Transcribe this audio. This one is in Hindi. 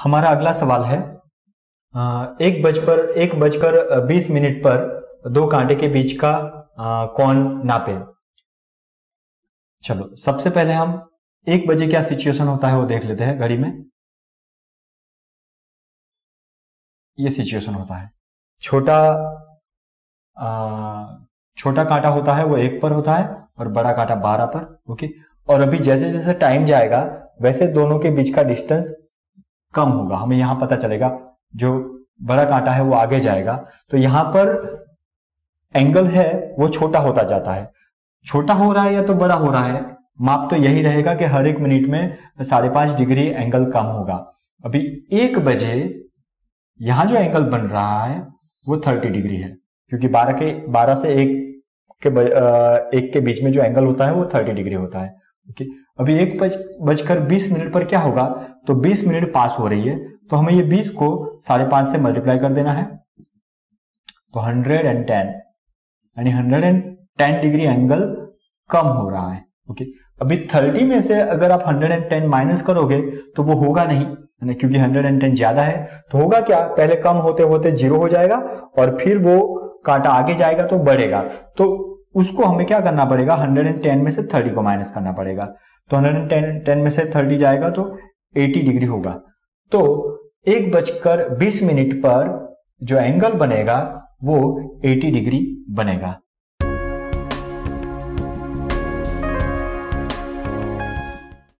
हमारा अगला सवाल है एक बज पर, एक बजकर बीस मिनट पर दो कांटे के बीच का कौन नापे? चलो, सबसे पहले हम एक बजे क्या सिचुएशन होता है वो देख लेते हैं घड़ी में। ये सिचुएशन होता है। छोटा छोटा कांटा होता है वो एक पर होता है और बड़ा कांटा बारह पर, ओके? और अभी जैसे जैसे टाइम जाएगा, वैसे दोनों के बीच का डिस्टेंस कम होगा, हमें यहाँ पता चलेगा, जो बड़ा कांटा है वो आगे जाएगा। तो यहाँ पर एंगल है, वो छोटा होता जाता है। छोटा हो रहा है या तो बड़ा हो रहा है, माप तो यही रहेगा कि हर एक मिनट में साढ़े पाँच डिग्री एंगल कम होगा। अभी एक बजे यहाँ जो एंगल बन रहा है, वो थर्टी डिग्री है, क्योंकि बारह के, बारह से एक के एक के बीच में जो एंगल होता है, वो थर्टी डिग्री होता है। ओके, अभी एक बज, बजकर बीस मिनट पर क्या होगा? तो बीस मिनट पास हो रही है तो हमें ये बीस को साढ़े पाँच से मल्टीप्लाई कर देना है। तो हंड्रेड एंड टेन यानी hundred and ten degree angle कम हो रहा है ओके अभी थर्टी में से अगर आप हंड्रेड एंड टेन माइनस करोगे तो वो होगा नहीं क्योंकि हंड्रेड एंड टेन ज़्यादा है तो होगा क्या? पहले कम होते होते ज़ीरो हो जाएगा, और फिर वो कांटा आगे जाएगा तो बढ़ेगा। तो उसको हमें क्या करना पड़ेगा? 110 में से 30 को माइनस करना पड़ेगा। तो 110 10 में से 30 जाएगा तो 80 डिग्री होगा। तो एक बजकर 20 मिनट पर जो एंगल बनेगा, वो 80 डिग्री बनेगा।